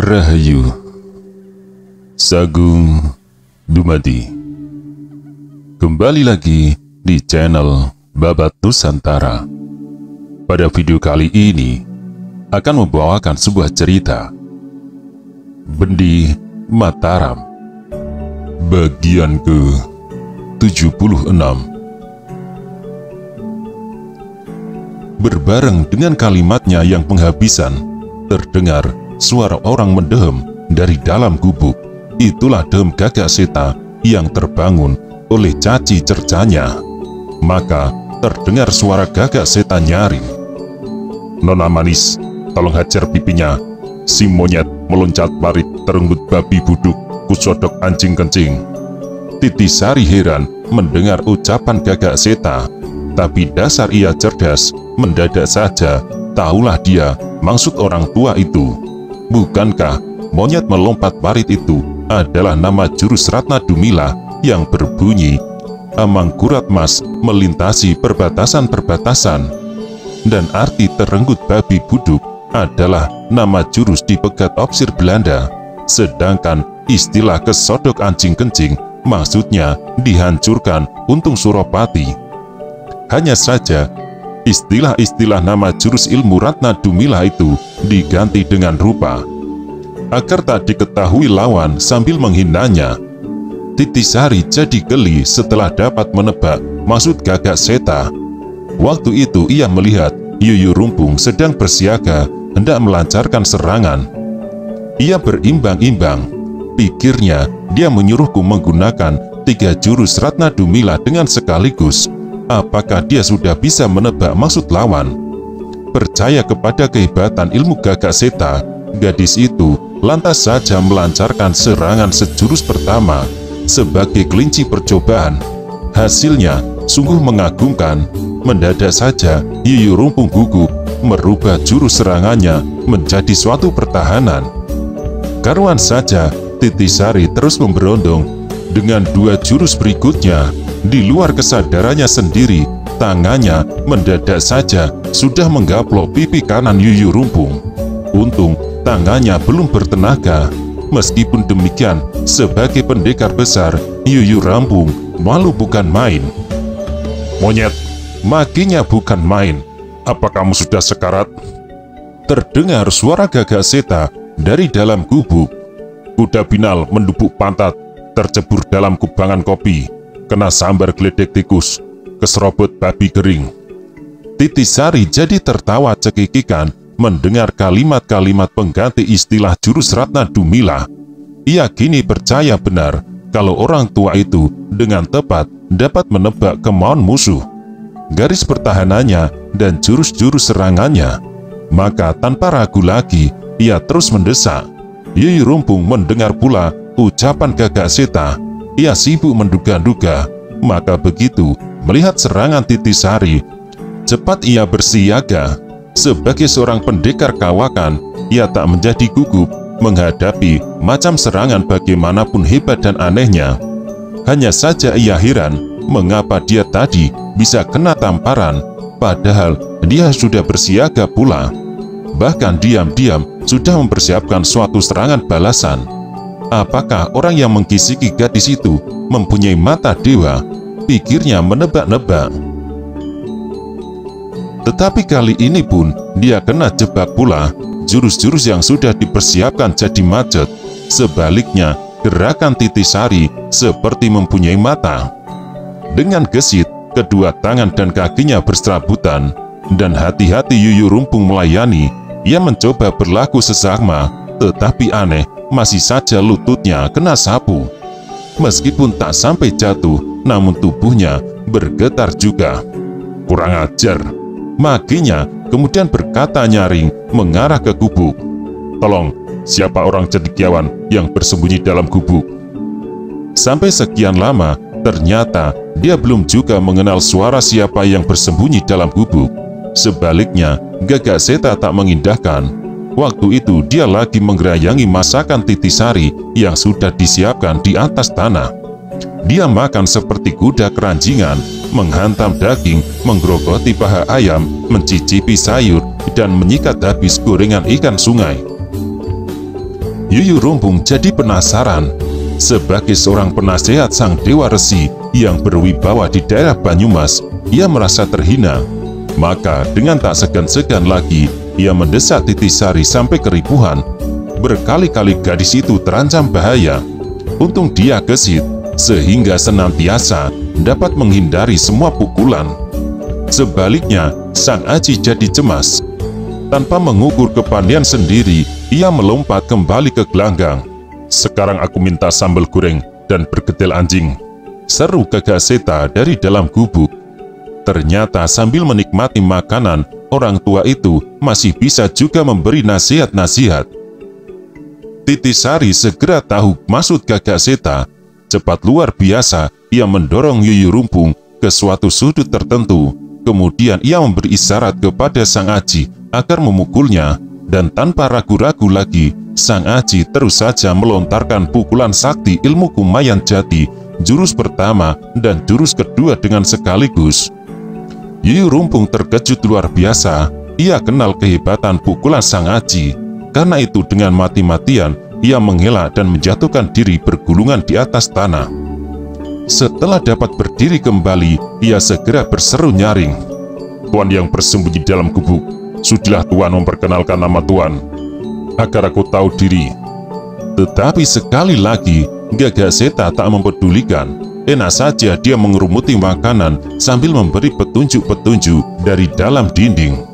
Rahayu Sagung Dumadi. Kembali lagi di channel Babat Nusantara. Pada video kali ini akan membawakan sebuah cerita. Bendi Mataram. Bagian ke 76 Berbareng dengan kalimatnya yang penghabisan Terdengar suara orang mendehem dari dalam gubuk. Itulah dehem gagak seta yang terbangun oleh caci cercanya. Maka terdengar suara gagak seta nyaring. Nona manis, tolong hajar pipinya. Si monyet meloncat parit terenggut babi buduk, kusodok anjing kencing. Titi Sari heran mendengar ucapan gagak seta, tapi dasar ia cerdas, mendadak saja, tahulah dia maksud orang tua itu. Bukankah monyet melompat parit itu adalah nama jurus Ratna Dumila yang berbunyi Amangkurat Mas melintasi perbatasan-perbatasan. Dan arti terenggut babi buduk adalah nama jurus di pegat opsir Belanda. Sedangkan istilah kesodok anjing kencing maksudnya dihancurkan untung Suropati. Hanya saja istilah-istilah nama jurus ilmu Ratna Dumila itu diganti dengan rupa. Agar tak diketahui lawan sambil menghinanya, Titisari jadi geli setelah dapat menebak maksud gagak seta. Waktu itu ia melihat Yuyu Rumpung sedang bersiaga hendak melancarkan serangan. Ia berimbang-imbang. Pikirnya, dia menyuruhku menggunakan tiga jurus Ratna Dumila dengan sekaligus apakah dia sudah bisa menebak maksud lawan. Percaya kepada kehebatan ilmu gagak seta, gadis itu lantas saja melancarkan serangan sejurus pertama sebagai kelinci percobaan. Hasilnya sungguh mengagumkan. Mendadak saja Yuyu Rumpung gugup merubah jurus serangannya menjadi suatu pertahanan. Karuan saja Titisari terus memberondong dengan dua jurus berikutnya di luar kesadarannya sendiri, tangannya mendadak saja sudah menggaplok pipi kanan Yuyu Rumpung. Untung tangannya belum bertenaga. Meskipun demikian, sebagai pendekar besar, Yuyu Rampung malu bukan main. Monyet, makinya bukan main. Apa kamu sudah sekarat? Terdengar suara gagak seta dari dalam gubuk. Kuda binal mendubuk pantat, tercebur dalam kubangan kopi kena sambar geledek tikus, keserobot babi kering. Titi Sari jadi tertawa cekikikan mendengar kalimat-kalimat pengganti istilah jurus Ratna Dumila. Ia kini percaya benar kalau orang tua itu dengan tepat dapat menebak kemauan musuh, garis pertahanannya, dan jurus-jurus serangannya. Maka tanpa ragu lagi, ia terus mendesak. Yuyu Rumpung mendengar pula ucapan gagak seta ia sibuk menduga-duga, maka begitu melihat serangan Titisari, cepat ia bersiaga. Sebagai seorang pendekar kawakan, ia tak menjadi gugup menghadapi macam serangan bagaimanapun hebat dan anehnya. Hanya saja ia heran mengapa dia tadi bisa kena tamparan, padahal dia sudah bersiaga pula. Bahkan diam-diam sudah mempersiapkan suatu serangan balasan. Apakah orang yang mengkisiki gadis itu mempunyai mata dewa? Pikirnya menebak-nebak. Tetapi kali ini pun dia kena jebak pula. Jurus-jurus yang sudah dipersiapkan jadi macet. Sebaliknya, gerakan titisari seperti mempunyai mata. Dengan gesit, kedua tangan dan kakinya berserabutan, dan hati-hati Yuyu Rumpung melayani, ia mencoba berlaku sesama, tetapi aneh, masih saja lututnya kena sapu. Meskipun tak sampai jatuh, namun tubuhnya bergetar juga. Kurang ajar. Makinya kemudian berkata nyaring mengarah ke gubuk. Tolong, siapa orang cendekiawan yang bersembunyi dalam gubuk? Sampai sekian lama, ternyata dia belum juga mengenal suara siapa yang bersembunyi dalam gubuk. Sebaliknya, gagak seta tak mengindahkan Waktu itu dia lagi menggerayangi masakan titisari yang sudah disiapkan di atas tanah. Dia makan seperti kuda keranjingan, menghantam daging, menggerogoti paha ayam, mencicipi sayur, dan menyikat habis gorengan ikan sungai. Yuyu Rumpung jadi penasaran. Sebagai seorang penasehat sang Dewa Resi yang berwibawa di daerah Banyumas, ia merasa terhina. Maka dengan tak segan-segan lagi, ia mendesak Titisari sampai keribuhan. Berkali-kali gadis itu terancam bahaya. Untung dia gesit, sehingga senantiasa dapat menghindari semua pukulan. Sebaliknya, Sang Aji jadi cemas. Tanpa mengukur kepandaian sendiri, ia melompat kembali ke gelanggang. Sekarang aku minta sambal goreng dan bergedel anjing. Seru Gagak Seta dari dalam gubuk. Ternyata sambil menikmati makanan, orang tua itu masih bisa juga memberi nasihat-nasihat. Titisari segera tahu maksud Gagak Seta. Cepat luar biasa, ia mendorong Yuyu Rumpung ke suatu sudut tertentu. Kemudian ia memberi isyarat kepada Sang Aji agar memukulnya, dan tanpa ragu-ragu lagi, Sang Aji terus saja melontarkan pukulan sakti ilmu kumayan jati, jurus pertama dan jurus kedua dengan sekaligus. Yuyu Rumpung terkejut luar biasa, ia kenal kehebatan pukulan Sang Aji. Karena itu dengan mati-matian, ia mengelak dan menjatuhkan diri bergulungan di atas tanah. Setelah dapat berdiri kembali, ia segera berseru nyaring. Tuan yang bersembunyi dalam gubuk, sudahlah Tuan memperkenalkan nama Tuan, agar aku tahu diri. Tetapi sekali lagi, Gagak Seta tak mempedulikan. Enak saja dia mengerumuti makanan sambil memberi petunjuk-petunjuk dari dalam dinding.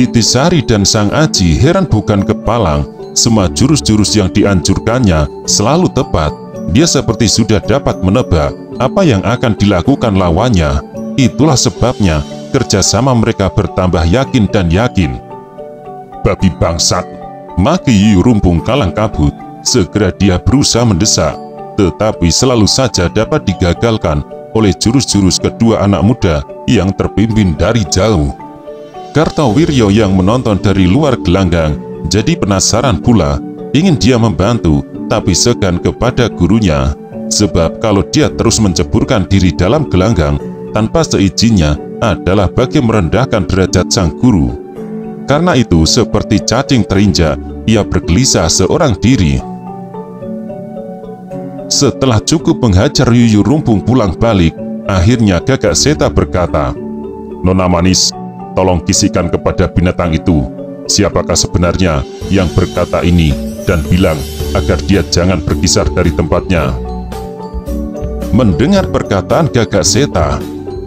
Titisari dan Sang Aji heran bukan kepalang semua jurus-jurus yang dianjurkannya selalu tepat. Dia seperti sudah dapat menebak apa yang akan dilakukan lawannya. Itulah sebabnya kerjasama mereka bertambah yakin dan yakin. Babi bangsat, Maki rumpung kalang kabut. Segera dia berusaha mendesak, tetapi selalu saja dapat digagalkan oleh jurus-jurus kedua anak muda yang terpimpin dari jauh. Kartawiryo yang menonton dari luar gelanggang jadi penasaran pula, ingin dia membantu, tapi segan kepada gurunya. Sebab kalau dia terus menceburkan diri dalam gelanggang tanpa seizinnya adalah bagi merendahkan derajat sang guru. Karena itu, seperti cacing terinjak, ia bergelisah seorang diri. Setelah cukup menghajar Yuyu Rumpung pulang balik, akhirnya Gagak Seta berkata, Nona Manis, tolong kisikan kepada binatang itu siapakah sebenarnya yang berkata ini dan bilang agar dia jangan berkisar dari tempatnya. Mendengar perkataan gagak seta,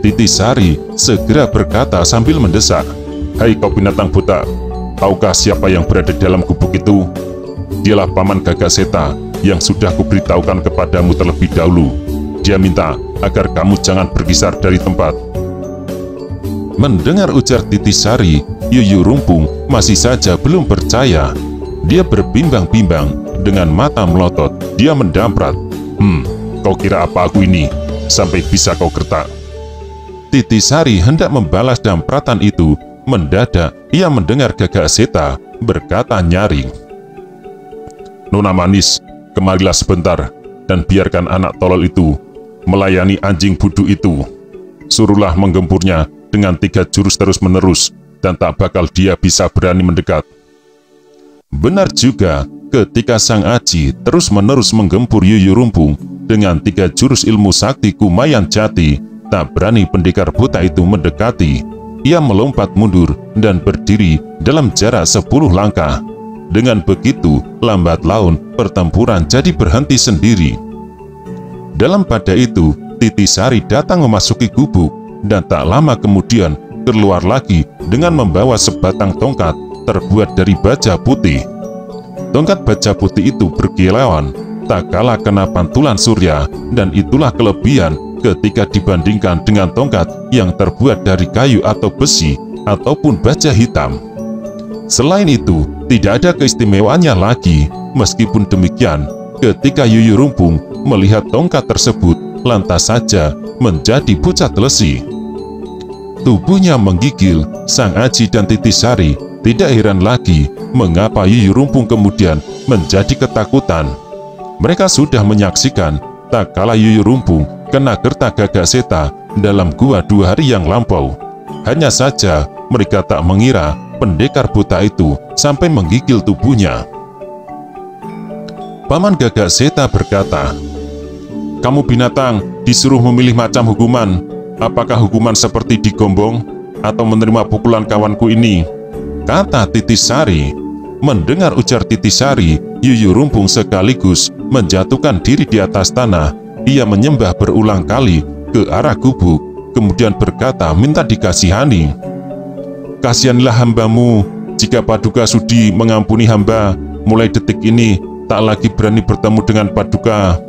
Titisari segera berkata sambil mendesak, Hai kau binatang buta, tahukah siapa yang berada dalam gubuk itu? Dialah paman gagak seta yang sudah kuberitahukan kepadamu terlebih dahulu. Dia minta agar kamu jangan berkisar dari tempat. Mendengar ujar Titisari, Yuyu Rumpung masih saja belum percaya. Dia berbimbang-bimbang dengan mata melotot. Dia mendamprat. Hmm, kau kira apa aku ini? Sampai bisa kau gertak. Titisari hendak membalas dampratan itu. Mendadak, ia mendengar gagak seta berkata nyaring. Nona manis, kemarilah sebentar dan biarkan anak tolol itu melayani anjing budu itu. Suruhlah menggempurnya dengan tiga jurus terus-menerus dan tak bakal dia bisa berani mendekat. Benar juga, ketika Sang Aji terus-menerus menggempur Yuyu Rumpung dengan tiga jurus ilmu sakti kumayan jati, tak berani pendekar buta itu mendekati. Ia melompat mundur dan berdiri dalam jarak sepuluh langkah. Dengan begitu, lambat laun pertempuran jadi berhenti sendiri. Dalam pada itu, Titisari datang memasuki gubuk dan tak lama kemudian keluar lagi dengan membawa sebatang tongkat terbuat dari baja putih. Tongkat baja putih itu berkilauan, tak kalah kena pantulan surya, dan itulah kelebihan ketika dibandingkan dengan tongkat yang terbuat dari kayu atau besi, ataupun baja hitam. Selain itu, tidak ada keistimewaannya lagi. Meskipun demikian, ketika Yuyu Rumpung melihat tongkat tersebut, lantas saja menjadi pucat lesi. Tubuhnya menggigil, Sang Aji dan Titisari tidak heran lagi mengapa Yuyu Rumpung kemudian menjadi ketakutan. Mereka sudah menyaksikan tak kala Yuyu Rumpung kena gertak gagak seta dalam gua dua hari yang lampau. Hanya saja mereka tak mengira pendekar buta itu sampai menggigil tubuhnya. Paman Gagak Seta berkata, Kamu binatang disuruh memilih macam hukuman. Apakah hukuman seperti digombong atau menerima pukulan kawanku ini? Kata Titisari. Mendengar ujar Titisari, Yuyu Rumpung sekaligus menjatuhkan diri di atas tanah. Ia menyembah berulang kali ke arah gubuk, kemudian berkata minta dikasihani. Kasihanlah hambamu, jika Paduka sudi mengampuni hamba, mulai detik ini tak lagi berani bertemu dengan Paduka.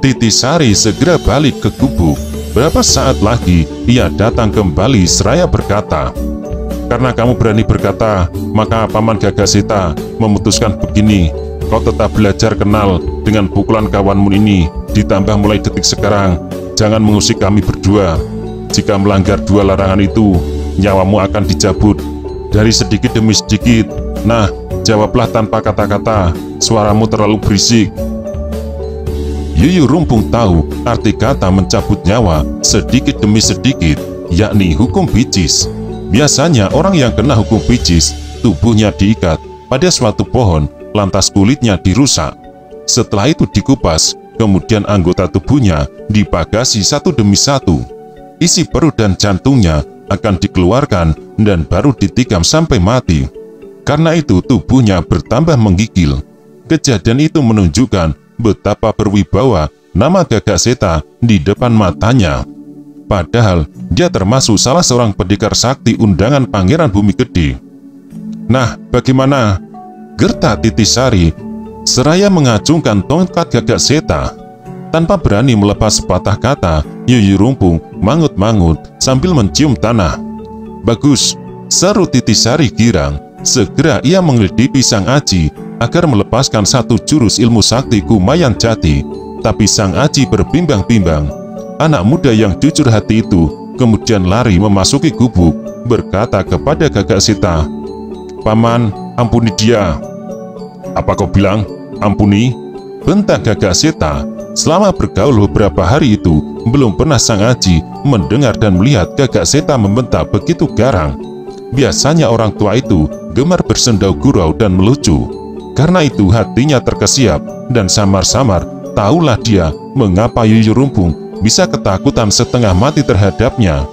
Titisari segera balik ke gubuk. Berapa saat lagi ia datang kembali seraya berkata, karena kamu berani berkata, maka Paman Gagasita memutuskan begini, kau tetap belajar kenal dengan pukulan kawanmu ini, ditambah mulai detik sekarang, jangan mengusik kami berdua. Jika melanggar dua larangan itu, nyawamu akan dicabut. Dari sedikit demi sedikit, nah, jawablah tanpa kata-kata, suaramu terlalu berisik. Yuyu Rumpung tahu arti kata mencabut nyawa sedikit demi sedikit, yakni hukum bicis. Biasanya orang yang kena hukum picis, tubuhnya diikat pada suatu pohon, lantas kulitnya dirusak. Setelah itu dikupas, kemudian anggota tubuhnya dipagasi satu demi satu. Isi perut dan jantungnya akan dikeluarkan dan baru ditikam sampai mati. Karena itu tubuhnya bertambah menggigil. Kejadian itu menunjukkan betapa berwibawa nama Gagak Seta di depan matanya. Padahal dia termasuk salah seorang pendekar sakti undangan Pangeran Bumi Gede. Nah, bagaimana? Gerta Titisari seraya mengacungkan tongkat gagak seta. Tanpa berani melepas patah kata, Yuyu Rumpung mangut-mangut sambil mencium tanah. Bagus, seru Titisari girang. Segera ia mengelidipi Sang Aji agar melepaskan satu jurus ilmu sakti Kumayan Jati. Tapi Sang Aji berbimbang-bimbang Anak muda yang jujur hati itu kemudian lari memasuki gubuk, berkata kepada Gagak Sita, Paman, ampuni dia. Apa kau bilang? Ampuni? Bentak Gagak Sita. Selama bergaul beberapa hari itu, belum pernah Sang Aji mendengar dan melihat Gagak Seta membentak begitu garang. Biasanya orang tua itu gemar bersendau gurau dan melucu. Karena itu hatinya terkesiap dan samar-samar tahulah dia mengapa Yuyu Rumpung bisa ketakutan setengah mati terhadapnya,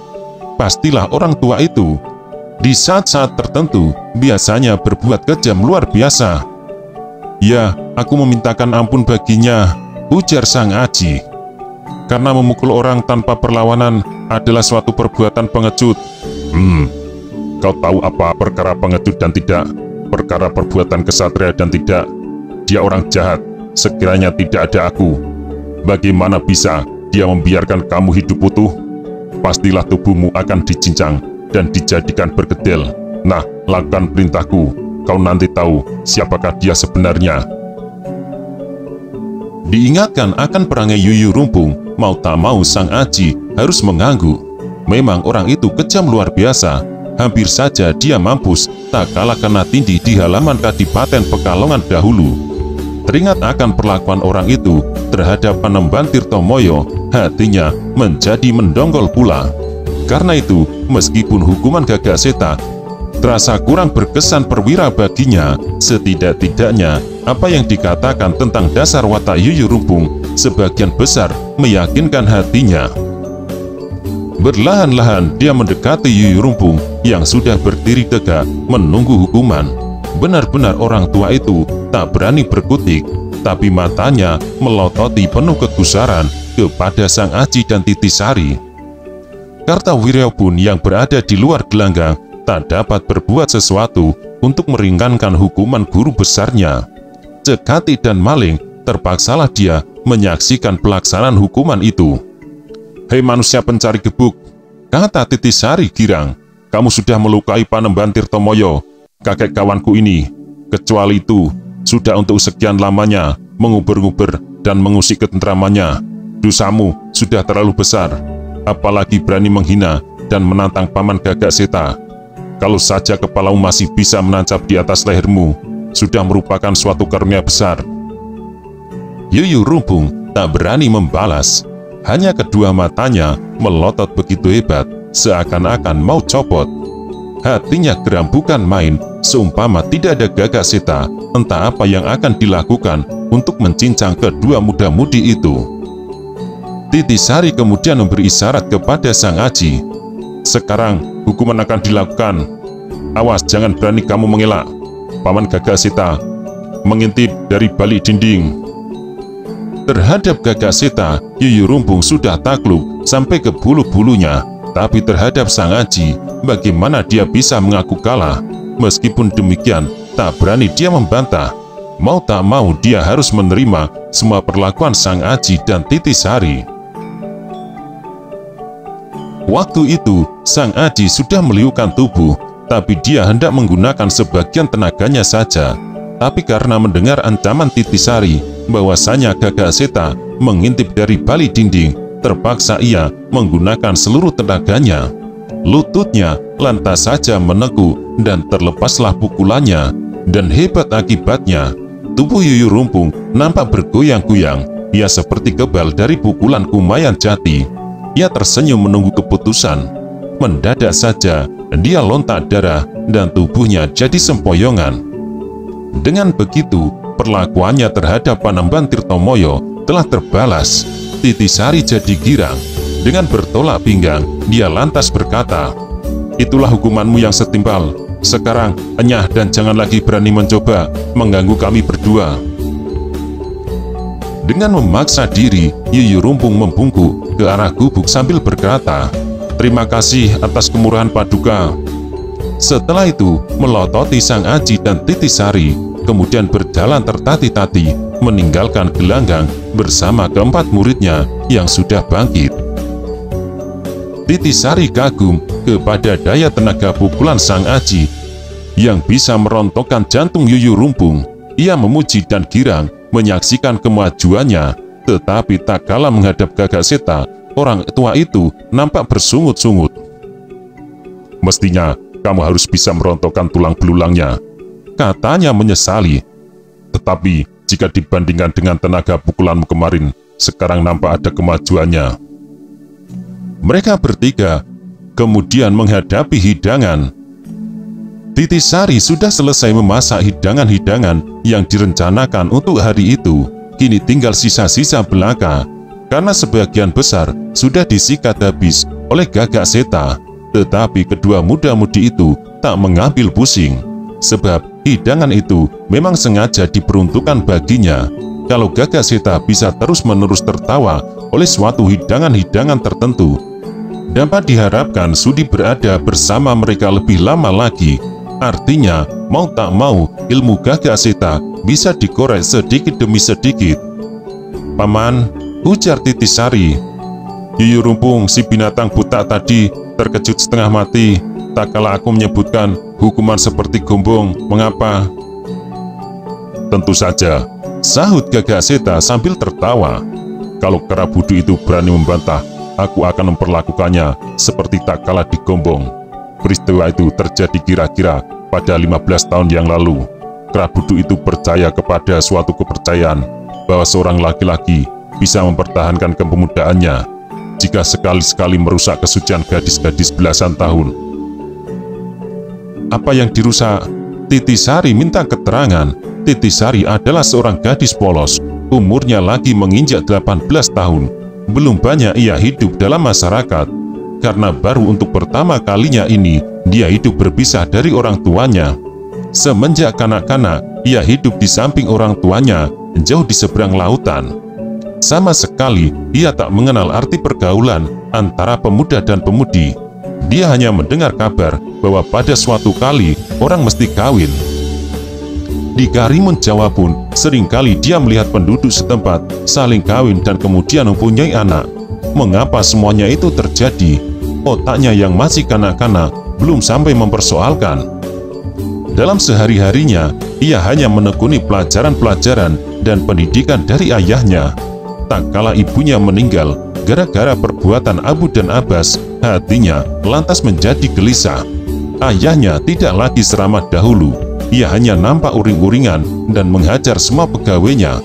pastilah orang tua itu di saat-saat tertentu biasanya berbuat kejam luar biasa. Ya, aku memintakan ampun baginya, ujar Sang Aji. Karena memukul orang tanpa perlawanan adalah suatu perbuatan pengecut. Hmm, kau tahu apa perkara pengecut dan tidak? Perkara perbuatan kesatria dan tidak? Dia orang jahat, sekiranya tidak ada aku. Bagaimana bisa dia membiarkan kamu hidup utuh, pastilah tubuhmu akan dicincang dan dijadikan bergedel. Nah, lakukan perintahku, kau nanti tahu siapakah dia sebenarnya. Diingatkan akan perangai Yuyu Rumpung, mau tak mau Sang Aji harus mengangguk. Memang orang itu kejam luar biasa, hampir saja dia mampus tak kalah kena tindih di halaman Kadipaten Pekalongan dahulu. Teringat akan perlakuan orang itu terhadap Panembahan Tirtomoyo, hatinya menjadi mendonggol pula. Karena itu, meskipun hukuman gagak seta terasa kurang berkesan perwira baginya, setidak-tidaknya apa yang dikatakan tentang dasar watak Yuyu Rumpung sebagian besar meyakinkan hatinya. Berlahan-lahan dia mendekati Yuyu Rumpung yang sudah berdiri tegak menunggu hukuman. Benar-benar orang tua itu tak berani berkutik, tapi matanya melototi penuh kegusaran kepada Sang Aji dan Titisari. Kartawirya pun yang berada di luar gelanggang tak dapat berbuat sesuatu untuk meringankan hukuman guru besarnya. Cekati dan maling terpaksalah dia menyaksikan pelaksanaan hukuman itu. Hei manusia pencari gebuk, kata Titisari girang, kamu sudah melukai Panembahan Tirtomoyo, kakek kawanku ini. Kecuali itu, sudah untuk sekian lamanya mengubur-ubur dan mengusik ketentramannya. Dosamu sudah terlalu besar, apalagi berani menghina dan menantang paman gagak seta. Kalau saja kepalamu masih bisa menancap di atas lehermu, sudah merupakan suatu karunia besar. Yuyu Rumpung tak berani membalas, hanya kedua matanya melotot begitu hebat, seakan-akan mau copot. Hatinya geram bukan main seumpama tidak ada gagak seta, entah apa yang akan dilakukan untuk mencincang kedua muda-mudi itu. Titi Sari kemudian memberi isyarat kepada Sang Aji. Sekarang hukuman akan dilakukan. Awas jangan berani kamu mengelak. Paman Gagak Seta mengintip dari balik dinding. Terhadap Gagak Seta, Yuyu Rumpung sudah takluk sampai ke bulu-bulunya tapi terhadap Sang Aji, bagaimana dia bisa mengaku kalah? Meskipun demikian, tak berani dia membantah. Mau tak mau dia harus menerima semua perlakuan Sang Aji dan Titi Sari. Waktu itu, Sang Aji sudah meliukan tubuh, tapi dia hendak menggunakan sebagian tenaganya saja. Tapi karena mendengar ancaman Titi Sari bahwasanya Gagak Seta mengintip dari balik dinding, terpaksa ia menggunakan seluruh tenaganya. Lututnya lantas saja menegu dan terlepaslah pukulannya, dan hebat akibatnya. Tubuh Yuyu Rumpung nampak bergoyang-goyang, ia seperti kebal dari pukulan kumayan jati. Ia tersenyum menunggu keputusan. Mendadak saja, dia lontak darah dan tubuhnya jadi sempoyongan. Dengan begitu, perlakuannya terhadap Panembahan Tirtomoyo telah terbalas Titi Sari jadi girang. Dengan bertolak pinggang, dia lantas berkata, Itulah hukumanmu yang setimpal. Sekarang, enyah dan jangan lagi berani mencoba mengganggu kami berdua. Dengan memaksa diri, Yuyu Rumpung membungkuk ke arah gubuk sambil berkata, Terima kasih atas kemurahan Paduka. Setelah itu, melototi Sang Aji dan Titi Sari, kemudian berjalan tertati-tati meninggalkan gelanggang bersama keempat muridnya yang sudah bangkit. Titi Sari kagum kepada daya tenaga pukulan Sang Aji yang bisa merontokkan jantung Yuyu Rumpung. Ia memuji dan girang menyaksikan kemajuannya, tetapi tak kalah menghadap Gagak Seta, orang tua itu nampak bersungut-sungut. Mestinya kamu harus bisa merontokkan tulang belulangnya, katanya menyesali. Tetapi jika dibandingkan dengan tenaga pukulanmu kemarin, sekarang nampak ada kemajuannya. Mereka bertiga kemudian menghadapi hidangan. Titi Sari sudah selesai memasak hidangan-hidangan yang direncanakan untuk hari itu. Kini tinggal sisa-sisa belaka, karena sebagian besar sudah disikat habis oleh gagak seta. Tetapi kedua muda-mudi itu tak mengambil pusing, sebab hidangan itu memang sengaja diperuntukkan baginya. Kalau Gagak Seta bisa terus-menerus tertawa oleh suatu hidangan-hidangan tertentu, dapat diharapkan Sudi berada bersama mereka lebih lama lagi. Artinya, mau tak mau, ilmu Gagak Seta bisa dikorek sedikit demi sedikit. Paman, ujar Titisari. Yuyu Rumpung si binatang buta tadi terkejut setengah mati tak kala aku menyebutkan hukuman seperti gombong, mengapa? Tentu saja, sahut Gagak Seta sambil tertawa. Kalau Karabudu itu berani membantah, aku akan memperlakukannya seperti tak kalah digombong. Peristiwa itu terjadi kira-kira pada 15 tahun yang lalu. Kerabudu itu percaya kepada suatu kepercayaan bahwa seorang laki-laki bisa mempertahankan kepemudaannya jika sekali-sekali merusak kesucian gadis-gadis belasan tahun apa yang dirusak? Titi Sari minta keterangan. Titi Sari adalah seorang gadis polos, umurnya lagi menginjak 18 tahun. Belum banyak ia hidup dalam masyarakat, karena baru untuk pertama kalinya ini dia hidup berpisah dari orang tuanya. Semenjak kanak-kanak, ia hidup di samping orang tuanya, jauh di seberang lautan. Sama sekali, ia tak mengenal arti pergaulan antara pemuda dan pemudi. Dia hanya mendengar kabar bahwa pada suatu kali orang mesti kawin. Di Karimun Jawa pun sering kali dia melihat penduduk setempat saling kawin dan kemudian mempunyai anak. Mengapa semuanya itu terjadi? Otaknya yang masih kanak-kanak belum sampai mempersoalkan. Dalam sehari-harinya, ia hanya menekuni pelajaran-pelajaran dan pendidikan dari ayahnya. Tak kala ibunya meninggal, gara-gara perbuatan Abu dan Abbas, hatinya lantas menjadi gelisah. Ayahnya tidak lagi seramah dahulu, ia hanya nampak uring-uringan dan menghajar semua pegawainya.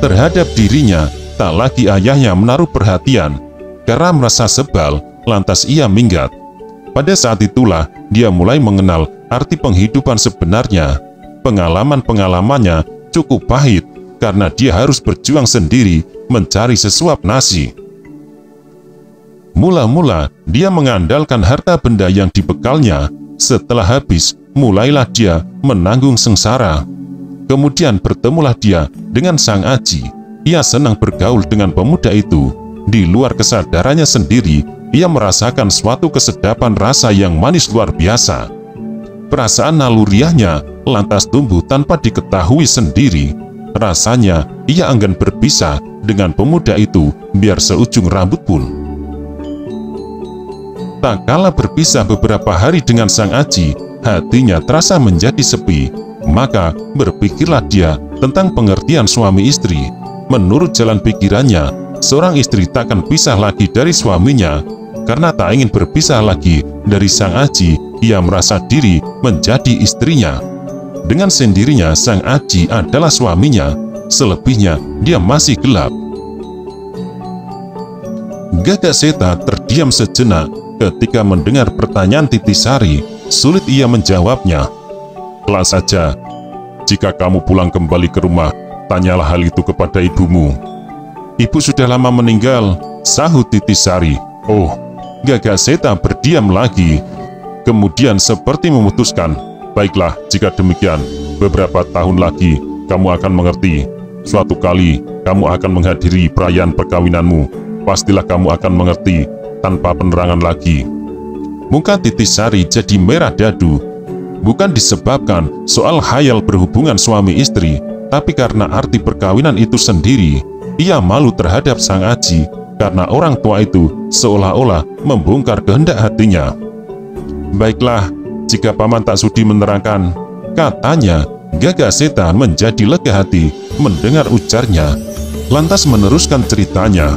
Terhadap dirinya, tak lagi ayahnya menaruh perhatian. Karena merasa sebal, lantas ia minggat. Pada saat itulah dia mulai mengenal arti penghidupan sebenarnya. Pengalaman-pengalamannya cukup pahit karena dia harus berjuang sendiri mencari sesuap nasi. Mula-mula dia mengandalkan harta benda yang dibekalnya. Setelah habis, mulailah dia menanggung sengsara. Kemudian bertemulah dia dengan Sang Aji. Ia senang bergaul dengan pemuda itu. Di luar kesadarannya sendiri, ia merasakan suatu kesedapan rasa yang manis luar biasa. Perasaan naluriahnya lantas tumbuh tanpa diketahui sendiri. Rasanya ia enggan berpisah dengan pemuda itu biar seujung rambut pun. Tak kala berpisah beberapa hari dengan Sang Aji, hatinya terasa menjadi sepi. Maka berpikirlah dia tentang pengertian suami istri. Menurut jalan pikirannya, seorang istri takkan pisah lagi dari suaminya. Karena tak ingin berpisah lagi dari Sang Aji, ia merasa diri menjadi istrinya. Dengan sendirinya Sang Aji adalah suaminya, selebihnya dia masih gelap. Gagak Seta terdiam sejenak ketika mendengar pertanyaan Titisari Sulit ia menjawabnya. Kelak saja, jika kamu pulang kembali ke rumah, tanyalah hal itu kepada ibumu. Ibu sudah lama meninggal, sahut Titisari. Oh, Gagaseta berdiam lagi. Kemudian seperti memutuskan, baiklah jika demikian, beberapa tahun lagi kamu akan mengerti. Suatu kali kamu akan menghadiri perayaan perkawinanmu, pastilah kamu akan mengerti tanpa penerangan lagi. Muka Titisari jadi merah dadu. Bukan disebabkan soal hayal berhubungan suami istri, tapi karena arti perkawinan itu sendiri. Ia malu terhadap sang aji karena orang tua itu seolah-olah membongkar kehendak hatinya. Baiklah, jika paman tak sudi menerangkan, katanya Gagaseta menjadi lega hati mendengar ujarnya, lantas meneruskan ceritanya.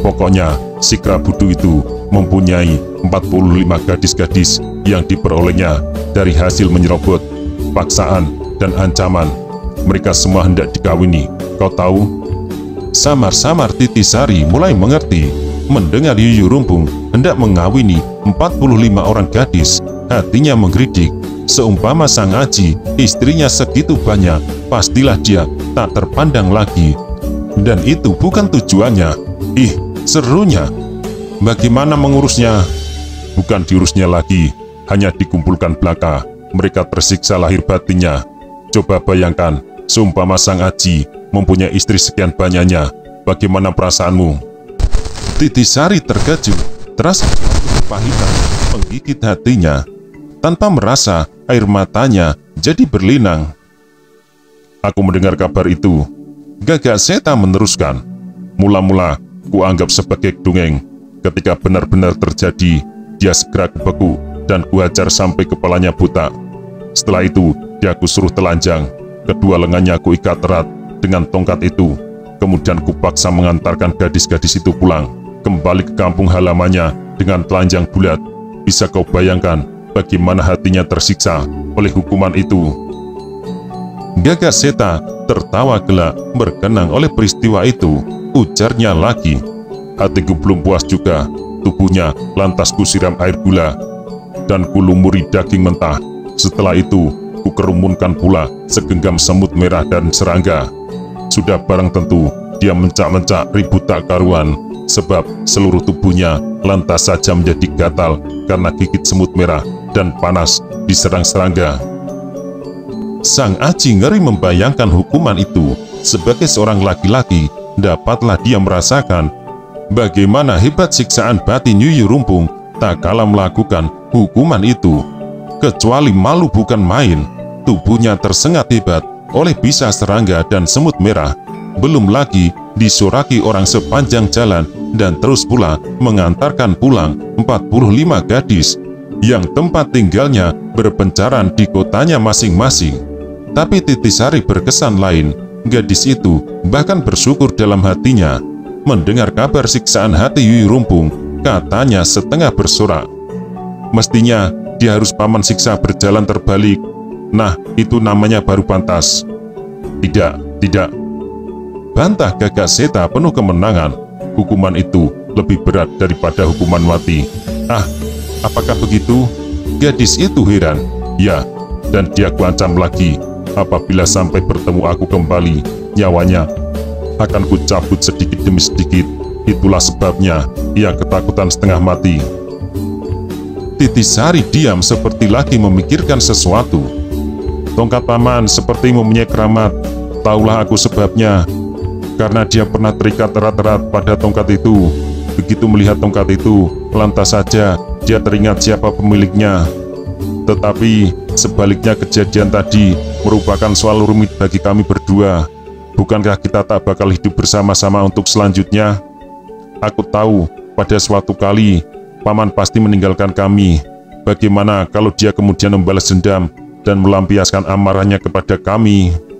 Pokoknya, si Krabudu itu mempunyai 45 gadis-gadis yang diperolehnya dari hasil menyerobot, paksaan, dan ancaman. Mereka semua hendak dikawini, kau tahu? Samar-samar Titisari mulai mengerti, mendengar Yuyu Rumpung hendak mengawini 45 orang gadis, hatinya menggeridik. Seumpama sang Aji, istrinya segitu banyak, pastilah dia tak terpandang lagi. Dan itu bukan tujuannya. Ih, serunya Bagaimana mengurusnya? Bukan diurusnya lagi, hanya dikumpulkan belaka. Mereka tersiksa lahir batinnya. Coba bayangkan, seumpama sang Aji mempunyai istri sekian banyaknya. Bagaimana perasaanmu? Titisari terkejut, terasa kepahitan menggigit hatinya. Tanpa merasa, air matanya jadi berlinang. Aku mendengar kabar itu. Gagak Seta meneruskan. Mula-mula, kuanggap sebagai dongeng Ketika benar-benar terjadi, dia segera kebeku dan kuajar sampai kepalanya buta. Setelah itu, dia kusuruh telanjang. Kedua lengannya kuikat erat dengan tongkat itu. Kemudian kupaksa mengantarkan gadis-gadis itu pulang, kembali ke kampung halamannya dengan telanjang bulat. Bisa kau bayangkan bagaimana hatinya tersiksa oleh hukuman itu. Gagak Seta tertawa gelak berkenang oleh peristiwa itu. Ujarnya lagi, Hatiku belum puas juga, tubuhnya lantas kusiram air gula, dan kulumuri daging mentah. Setelah itu, kukerumunkan pula segenggam semut merah dan serangga. Sudah barang tentu, dia mencak-mencak ribut tak karuan, sebab seluruh tubuhnya lantas saja menjadi gatal karena gigit semut merah dan panas diserang serangga. Sang Aji ngeri membayangkan hukuman itu. Sebagai seorang laki-laki, dapatlah dia merasakan Bagaimana hebat siksaan batin Yuyu Rumpung tak kalah melakukan hukuman itu. Kecuali malu bukan main, tubuhnya tersengat hebat oleh bisa serangga dan semut merah. Belum lagi disoraki orang sepanjang jalan dan terus pula mengantarkan pulang 45 gadis yang tempat tinggalnya berpencaran di kotanya masing-masing. Tapi Titisari berkesan lain, gadis itu bahkan bersyukur dalam hatinya mendengar kabar siksaan hati Yui Rumpung, katanya setengah bersorak. Mestinya dia harus paman siksa berjalan terbalik. Nah, itu namanya baru pantas. Tidak, tidak. Bantah gagak seta penuh kemenangan. Hukuman itu lebih berat daripada hukuman mati. Ah, Apakah begitu? Gadis itu heran. Ya, dan dia kuancam lagi. Apabila sampai bertemu aku kembali, nyawanya akan kucabut sedikit demi sedikit. Itulah sebabnya ia ketakutan setengah mati. Titisari diam seperti lagi memikirkan sesuatu. Tongkat paman seperti mempunyai keramat. Taulah aku sebabnya. Karena dia pernah terikat erat-erat pada tongkat itu. Begitu melihat tongkat itu, lantas saja dia teringat siapa pemiliknya. Tetapi sebaliknya kejadian tadi merupakan soal rumit bagi kami berdua. Bukankah kita tak bakal hidup bersama-sama untuk selanjutnya? Aku tahu pada suatu kali Paman pasti meninggalkan kami. Bagaimana kalau dia kemudian membalas dendam dan melampiaskan amarahnya kepada kami?'